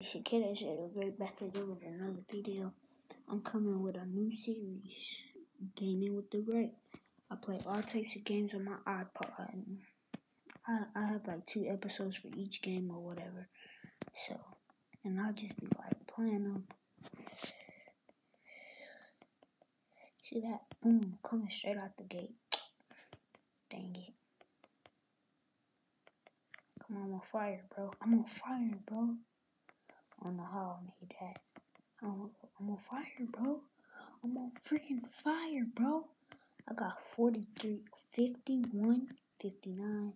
It's your kid shit a great back again with another video. I'm coming with a new series, Gaming with the Great. I play all types of games on my iPod. And I, I have like two episodes for each game or whatever. So, and I'll just be like playing them. See that? Boom, coming straight out the gate. Dang it. Come on, I'm on fire, bro. I'm on fire, bro. Don't know how I made that. I'm, I'm on fire, bro. I'm on freaking fire, bro. I got 43, 51, 59.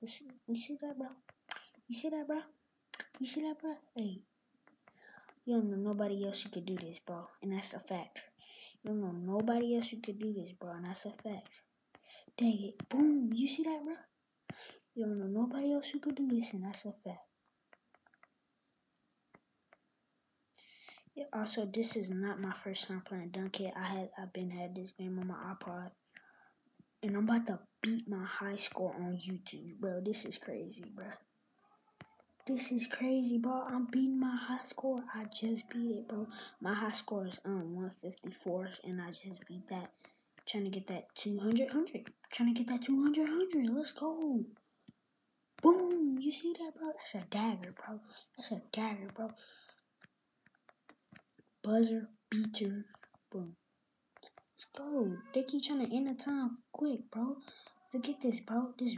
You see, you see that, bro? You see that, bro? You see that, bro? Hey, you don't know nobody else who could do this, bro. And that's a fact. You don't know nobody else who could do this, bro. And that's a fact. Dang it. Boom. You see that, bro? You don't know nobody else who could do this, and that's a fact. Also, this is not my first time playing Dunk Hit. I had I've been had this game on my iPod, and I'm about to beat my high score on YouTube, bro. This is crazy, bro. This is crazy, bro. I'm beating my high score. I just beat it, bro. My high score is um 154, and I just beat that. Trying to get that 200, 100. Trying to get that 200, 100. Let's go. Boom. You see that, bro? That's a dagger, bro. That's a dagger, bro buzzer beater. Boom. Let's go. They keep trying to end the time quick, bro. Forget this, bro. This